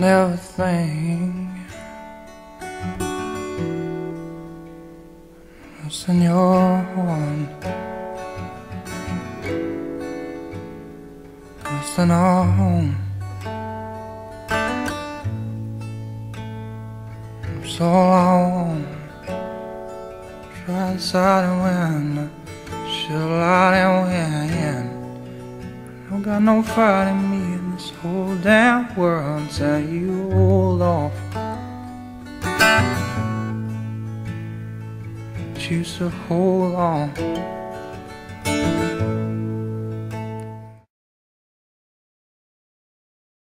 never think what's in your horn. What's in our home? So long. Try to win. Chill out and win. Don't got no fight in me in this whole damn world until you hold off. Choose to hold on.